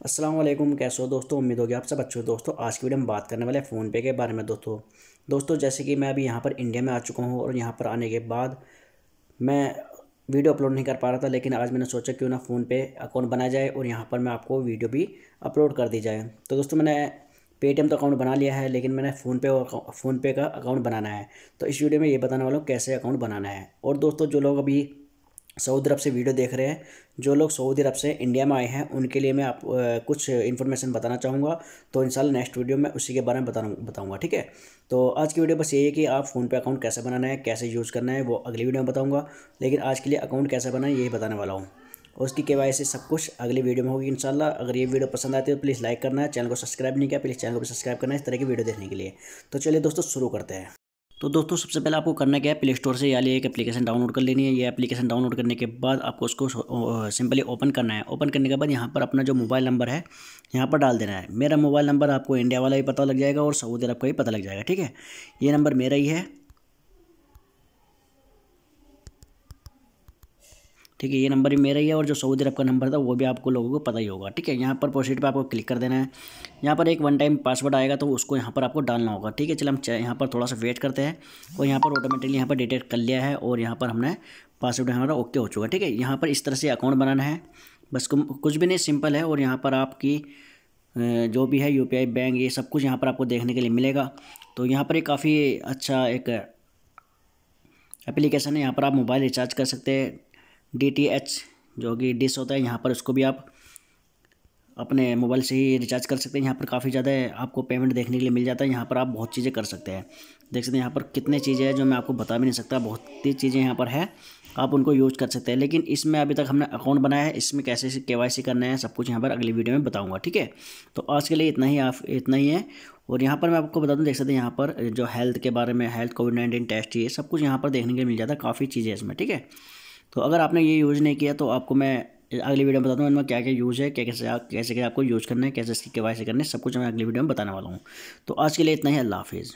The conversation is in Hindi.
वालेकुम कैसे हो दोस्तों? उम्मीद होगी आप सब अच्छे हो दोस्तों। आज की वीडियो में बात करने वाले फ़ोनपे के बारे में दोस्तों। दोस्तों, जैसे कि मैं अभी यहाँ पर इंडिया में आ चुका हूँ और यहाँ पर आने के बाद मैं वीडियो अपलोड नहीं कर पा रहा था, लेकिन आज मैंने सोचा क्यों ना फ़ोन पे अकाउंट बनाया जाए और यहाँ पर मैं आपको वीडियो भी अपलोड कर दी जाए। तो दोस्तों, मैंने पेटीएम तो अकाउंट बना लिया है, लेकिन मैंने फ़ोन पे फ़ोन पे का अकाउंट बनाना है। तो इस वीडियो में ये बताने वाला हूँ कैसे अकाउंट बनाना है। और दोस्तों, जो लोग अभी सऊदी अरब से वीडियो देख रहे हैं। जो लोग सऊदी अरब से इंडिया में आए हैं, उनके लिए मैं आप कुछ इन्फॉर्मेशन बताना चाहूँगा। तो इन नेक्स्ट वीडियो में उसी के बारे में बता बताऊँगा, ठीक है? तो आज की वीडियो बस ये है कि आप फ़ोन पे अकाउंट कैसे बनाना है, कैसे यूज़ करना है, वो अगली वीडियो में बताऊँगा। लेकिन आज के लिए अकाउंट कैसे बनाना है यही बताने वाला हूँ। उसकी के सब कुछ अगली वीडियो में होगी इंशाल्लाह। अगर ये वीडियो पसंद आती है तो प्लीज़ लाइक करना है। चैनल को सब्सक्राइब नहीं किया प्लीज़ चैनल को सब्सक्राइब करना है इस तरह की वीडियो देखने के लिए। तो चलिए दोस्तों शुरू करते हैं। तो दोस्तों, सबसे पहले आपको करना क्या है? प्ले स्टोर से या लिए एक एप्लीकेशन डाउनलोड कर लेनी है। ये एप्लीकेशन डाउनलोड करने के बाद आपको उसको सिंपली ओपन करना है। ओपन करने के बाद यहाँ पर अपना जो मोबाइल नंबर है, यहाँ पर डाल देना है। मेरा मोबाइल नंबर आपको इंडिया वाला ही पता लग जाएगा और सऊदी अरब का ही पता लग जाएगा, ठीक है? ये नंबर मेरा ही है। ठीक है ये नंबर भी मेरा ही है और जो सऊदी अरब का नंबर था वो भी आपको लोगों को पता ही होगा ठीक है यहाँ पर प्रोसीड पे आपको क्लिक कर देना है यहाँ पर एक वन टाइम पासवर्ड आएगा तो उसको यहाँ पर आपको डालना होगा ठीक है चलो हम यहाँ पर थोड़ा सा वेट करते हैं और यहाँ पर ऑटोमेटिकली यहाँ पर डिटेक्ट कर लिया है और यहाँ पर हमने पासवर्ड हमारा ओके हो चुका है ठीक है यहाँ पर इस तरह से अकाउंट बनाना है बस कुछ भी नहीं सिंपल है और यहाँ पर आपकी जो भी है यूपीआई बैंक ये सब कुछ यहाँ पर आपको देखने के लिए मिलेगा तो यहाँ पर एक काफ़ी अच्छा एक एप्लीकेशन है यहाँ पर आप मोबाइल रिचार्ज कर सकते हैं डी टी एच जो कि डिस होता है, यहाँ पर उसको भी आप अपने मोबाइल से ही रिचार्ज कर सकते हैं। यहाँ पर काफ़ी ज़्यादा आपको पेमेंट देखने के लिए मिल जाता है। यहाँ पर आप बहुत चीज़ें कर सकते हैं। देख सकते हैं यहाँ पर कितने चीज़ें हैं जो मैं आपको बता भी नहीं सकता। बहुत ही चीज़ें यहाँ पर है। आप उनको यूज़ कर सकते हैं। लेकिन इसमें अभी तक हमने अकाउंट बनाया है। इसमें कैसे के वाई सी करना है, सब कुछ यहाँ पर अगली वीडियो में बताऊँगा, ठीक है? तो आज के लिए इतना ही आप, इतना ही है। और यहाँ पर मैं आपको बता दूँ, देख सकते हैं यहाँ पर जो हेल्थ के बारे में, हेल्थ कोविड नाइन्टीन टेस्ट, ये सब कुछ यहाँ पर देखने के लिए मिल जाता है। काफ़ी चीज़ें इसमें, ठीक है? तो अगर आपने ये यूज़ नहीं किया तो आपको मैं अगली वीडियो में बता दूँ इनमें क्या क्या यूज़ है क्या कैसे कैसे क्या आपको यूज़ करना है, कैसे इसकी के वाई करना है, सब कुछ मैं अगली वीडियो में बताने वाला हूँ। तो आज के लिए इतना ही, अल्लाह हाफिज़।